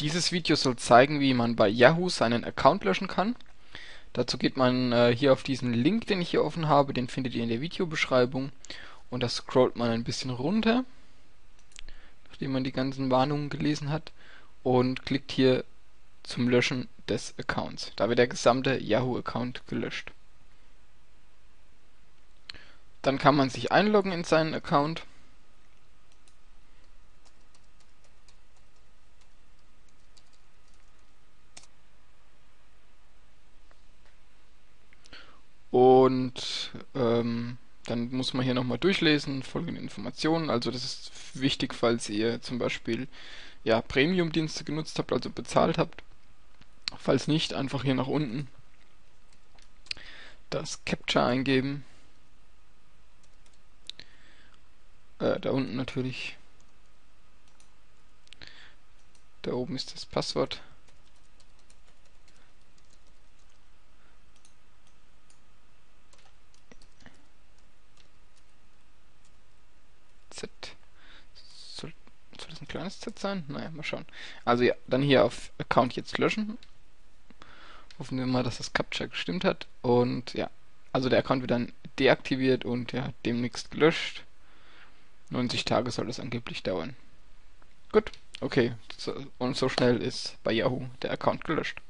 Dieses Video soll zeigen, wie man bei Yahoo seinen Account löschen kann. Dazu geht man äh, hier auf diesen Link, den ich hier offen habe, den findet ihr in der Videobeschreibung. Und da scrollt man ein bisschen runter, nachdem man die ganzen Warnungen gelesen hat, und klickt hier zum Löschen des Accounts. Da wird der gesamte Yahoo-Account gelöscht. Dann kann man sich einloggen in seinen Account. Und ähm, dann muss man hier nochmal durchlesen, folgende Informationen. Also das ist wichtig, falls ihr zum Beispiel ja, Premium-Dienste genutzt habt, also bezahlt habt. Falls nicht, einfach hier nach unten das Capture eingeben. Äh, da unten natürlich. Da oben ist das Passwort. Z. Soll, soll das ein kleines Z sein? Naja, mal schauen. Also ja, dann hier auf Account jetzt löschen. Hoffen wir mal, dass das Capture gestimmt hat. Und ja, also der Account wird dann deaktiviert und ja, demnächst gelöscht. 90 Tage soll das angeblich dauern. Gut, okay. So, und so schnell ist bei Yahoo der Account gelöscht.